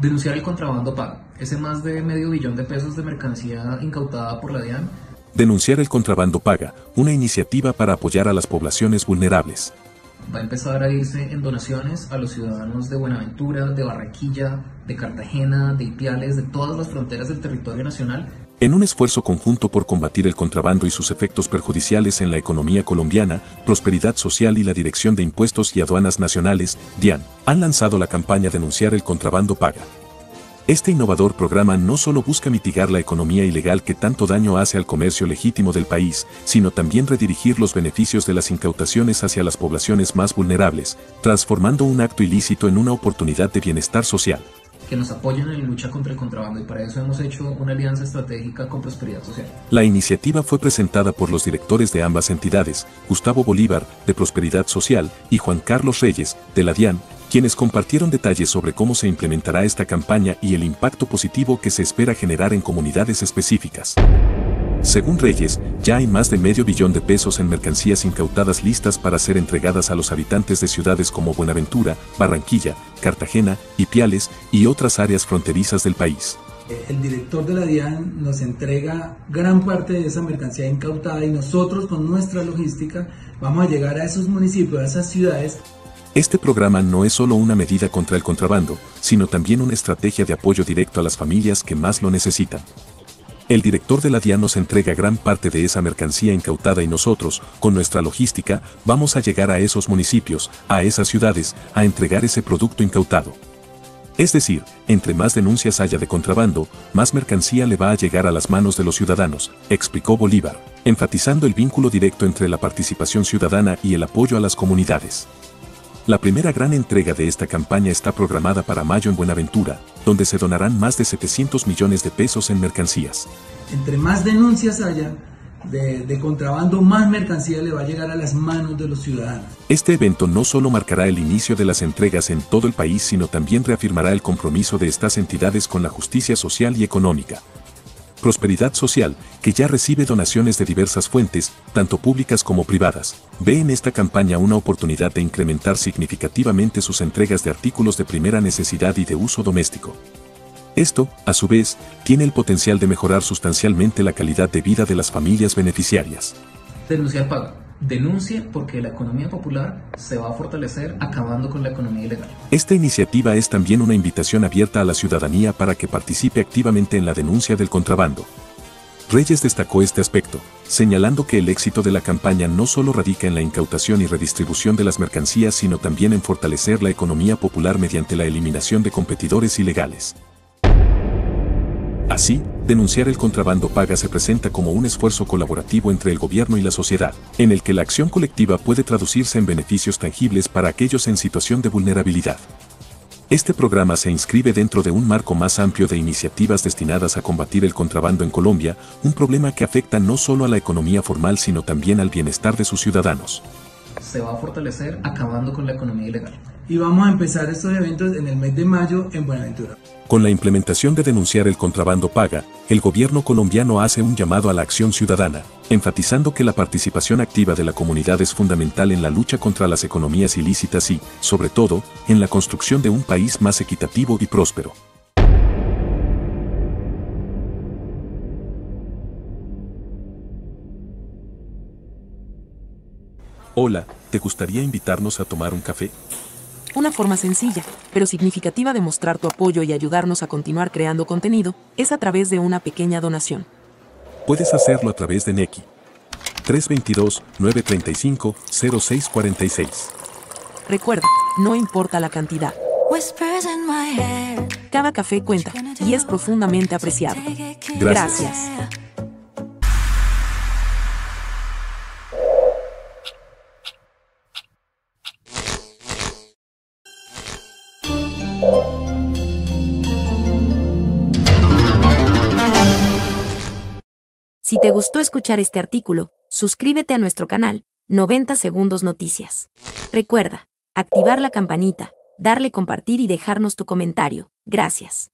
Denunciar el contrabando paga. Ese más de medio billón de pesos de mercancía incautada por la DIAN. Denunciar el contrabando paga, una iniciativa para apoyar a las poblaciones vulnerables. Va a empezar a irse en donaciones a los ciudadanos de Buenaventura, de Barranquilla, de Cartagena, de Ipiales, de todas las fronteras del territorio nacional en un esfuerzo conjunto por combatir el contrabando y sus efectos perjudiciales en la economía colombiana, Prosperidad Social y la Dirección de Impuestos y Aduanas Nacionales, DIAN, han lanzado la campaña Denunciar el contrabando paga. Este innovador programa no solo busca mitigar la economía ilegal que tanto daño hace al comercio legítimo del país, sino también redirigir los beneficios de las incautaciones hacia las poblaciones más vulnerables, transformando un acto ilícito en una oportunidad de bienestar social que nos apoyen en la lucha contra el contrabando y para eso hemos hecho una alianza estratégica con Prosperidad Social. La iniciativa fue presentada por los directores de ambas entidades, Gustavo Bolívar, de Prosperidad Social, y Juan Carlos Reyes, de la DIAN, quienes compartieron detalles sobre cómo se implementará esta campaña y el impacto positivo que se espera generar en comunidades específicas. Según Reyes, ya hay más de medio billón de pesos en mercancías incautadas listas para ser entregadas a los habitantes de ciudades como Buenaventura, Barranquilla, Cartagena, Ipiales y otras áreas fronterizas del país. El director de la DIAN nos entrega gran parte de esa mercancía incautada y nosotros con nuestra logística vamos a llegar a esos municipios, a esas ciudades este programa no es solo una medida contra el contrabando, sino también una estrategia de apoyo directo a las familias que más lo necesitan. El director de la DIAN nos entrega gran parte de esa mercancía incautada y nosotros, con nuestra logística, vamos a llegar a esos municipios, a esas ciudades, a entregar ese producto incautado. Es decir, entre más denuncias haya de contrabando, más mercancía le va a llegar a las manos de los ciudadanos, explicó Bolívar, enfatizando el vínculo directo entre la participación ciudadana y el apoyo a las comunidades. La primera gran entrega de esta campaña está programada para mayo en Buenaventura, donde se donarán más de 700 millones de pesos en mercancías. Entre más denuncias haya de, contrabando, más mercancía le va a llegar a las manos de los ciudadanos. Este evento no solo marcará el inicio de las entregas en todo el país, sino también reafirmará el compromiso de estas entidades con la justicia social y económica, Prosperidad Social, que ya recibe donaciones de diversas fuentes, tanto públicas como privadas, ve en esta campaña una oportunidad de incrementar significativamente sus entregas de artículos de primera necesidad y de uso doméstico. Esto, a su vez, tiene el potencial de mejorar sustancialmente la calidad de vida de las familias beneficiarias. Denuncie porque la economía popular se va a fortalecer acabando con la economía ilegal. Esta iniciativa es también una invitación abierta a la ciudadanía para que participe activamente en la denuncia del contrabando. Reyes destacó este aspecto, señalando que el éxito de la campaña no solo radica en la incautación y redistribución de las mercancías, sino también en fortalecer la economía popular mediante la eliminación de competidores ilegales. Así, denunciar el contrabando paga se presenta como un esfuerzo colaborativo entre el gobierno y la sociedad, en el que la acción colectiva puede traducirse en beneficios tangibles para aquellos en situación de vulnerabilidad. Este programa se inscribe dentro de un marco más amplio de iniciativas destinadas a combatir el contrabando en Colombia, un problema que afecta no solo a la economía formal sino también al bienestar de sus ciudadanos. Se va a fortalecer acabando con la economía ilegal y vamos a empezar estos eventos en el mes de mayo en Buenaventura. Con la implementación de denunciar el contrabando paga, el gobierno colombiano hace un llamado a la acción ciudadana, enfatizando que la participación activa de la comunidad es fundamental en la lucha contra las economías ilícitas y, sobre todo, en la construcción de un país más equitativo y próspero. Hola, ¿te gustaría invitarnos a tomar un café? Una forma sencilla, pero significativa de mostrar tu apoyo y ayudarnos a continuar creando contenido es a través de una pequeña donación. Puedes hacerlo a través de Neki. 322-935-0646. Recuerda, no importa la cantidad. Cada café cuenta y es profundamente apreciado. Gracias. Si te gustó escuchar este artículo, suscríbete a nuestro canal, 90 Segundos Noticias. Recuerda, activar la campanita, darle compartir y dejarnos tu comentario. Gracias.